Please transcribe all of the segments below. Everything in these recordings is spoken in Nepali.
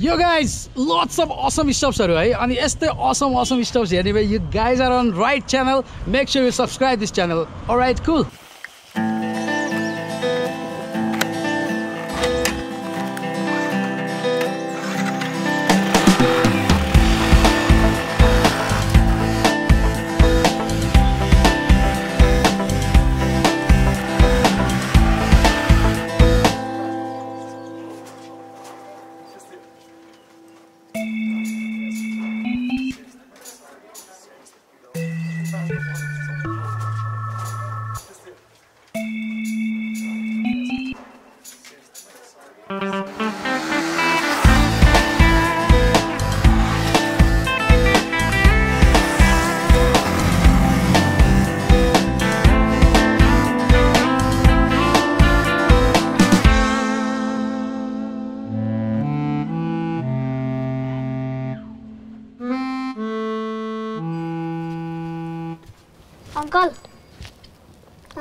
यो गाइज lots of awesome stuffsहरू है अनि यस्तै awesome awesome stuffs हेर्ने भए you guys are on right channel make sure you subscribe this channel alright cool uncle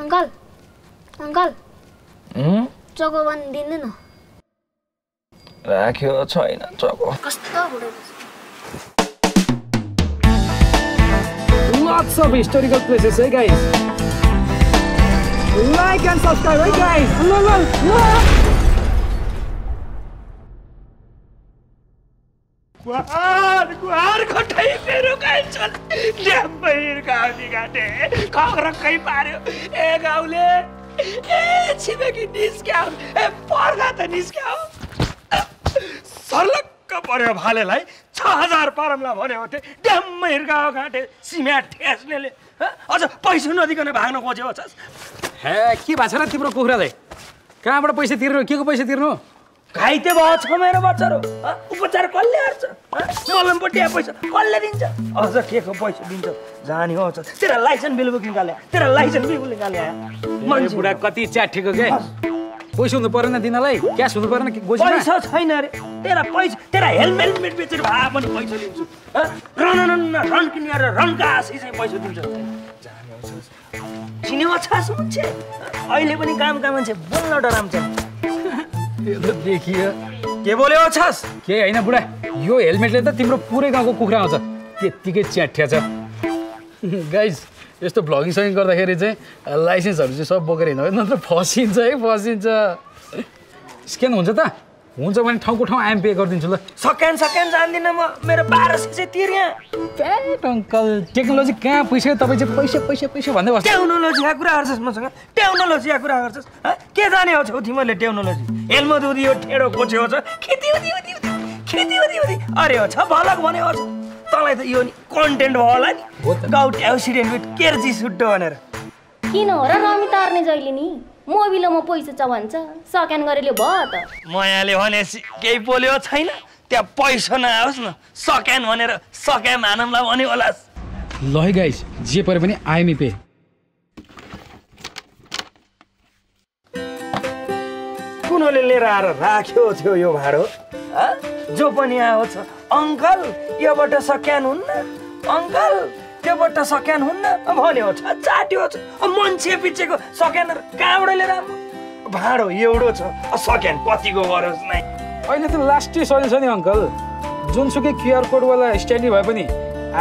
uncle uncle चोकोबान दिनु न राख्यो छैन चको कस्तो lots of historical places hey guys like and subscribe hey guys ल ल ल खटाइ मेरो कान्छन् ड्याम्मै हिर्काउने घाटे। खरक्कै पार्यो। ए गाउँले ए छिमेकी निस्क्याउ। ए पर्दा त निस्क्याउ। सर्लक्क पर्यो भालेलाई। छ हजार परमला भन्यो थिएँ ड्याम्मै हिर्कायो घाँटे। सिमेन्ट ठेस्नेले? अझ पैसा नदिकन भाग्न खोज्यो छस् हे के भएको छ र तिम्रो कुखुरालाई कहाँबाट पैसा तिर्नु? के को पैसा तिर्नु? घाइते भयो छ मेरो बच्चाहरू? उपचार कसले हेर्छ हँ? मलमपट्टि पैसा कसले दिन्छ? अझ के को पैसा दिन्छ? जाने हो छ तेरा लाइसेन्स बिल बुक निकाले तेरा लाइसेन्स बिल बुक निकाले मान्छे बुढा कति च्याठेको के? पैसा हुनु परेन दिनलाई? क्यास हुनु परेन पैसा छैन अरे तेरा पैसा तेरा हेलमेट मेट बेचेर भए पनि पैसा दिन्छु हँ? रन रन रन किनेर रनका आशी चाहिँ पैसा दिन्छ। छ। चिनेमा मान्छे हँ? अहिले पनि कामका मान्छे बोल्न डराउँछ। देखियो। के बोल्यो छास के होइन बुढा यो हेलमेटले त तिम्रो पुरै गाउँको कुखुरा आउँछ। त्यत्तिकै च्याठ्या छ। गाइज यस्तो भ्लगिङ सगिङ गर्दाखेरि चाहिँ लाइसेन्सहरू चाहिँ सब बोकेर हिँड्नु नत्र फसिन्छ है फसिन्छ। स्क्यान हुन्छ त। हुन्छ भने ठाउँको ठाउँ आइएम पे गरिदिन्छु ल। सकेन सकेन जान्दिनँ म। मेरो बाह्र सय चाहिँ तिर्या। प्याट अङ्कल टेक्नोलोजी कहाँ पैसा तपाईँ चाहिँ पैसा पैसा पैसा भन्दै बस्छ टेक्नोलोजीका कुरा गर्छस् मसँग? टेक्नोलोजीका कुरा गर्छस्? हँ? के जाने हो छौ तिमीहरूले टेक्नोलोजी? हेलमेट उदियो ठेडो कोच्यो छ। खेती उदी उदी उदी खेती उदी उदी अरे हो छ भलक भने हो तँलाई त यो नि कन्टेन्ट भयो होला नि। गाउट एक्सिडेन्ट विथ केर्जी सुट्टो भनेर। किन हो र रमी तार्ने जहिले नि? मोबिलोमा पैसा छ भन्छ। सक्यान गरेले भयो त। मयाले भनेपछि केही बोल्यो छैन? त्यहाँ पैसा नआओस् न। सकेन भनेर सके मानमलाई भन्यो होला। ल है गाइज जे परे पनि आइएमई पे। कुनोले लिएर आएर राख्यो थियो यो भाडो। हँ? जो पनि आउँछ अङ्कल योबाट सक्यान हुन्न। अङ्कल! त्योबाट सक्यान हुन्न? भन्यो छ चाट्यो छ। मान्छे पिछेको सक्यान कहाँबाट लिएर आउनु? भाडो एउटो छ सक्यान कतिको गरोस् नै। अहिले त लास्टै सजेसन नि अङ्कल। जुनसुकै क्युआर कोडवाला स्ट्यान्डी भए पनि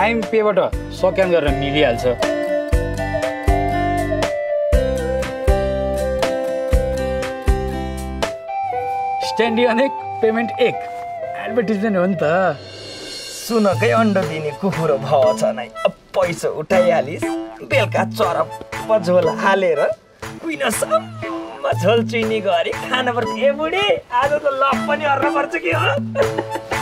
आइएम पेबाट स्क्यान गरेर मिलिहाल्छ। स्ट्यान्डी अनेक पेमेन्ट एक। एडभर्टिजमेन्ट हो नि त। सुनकै अन्डा दिने कुकुरो भएछ नै। पैसा उठाइहालिस्। बेलुका चरप झोल हालेर कुइनसम्म झोल चुइनी गरी खानुपर्छ ए बुढी आज त लप पनि हर्न पर्छ कि हो?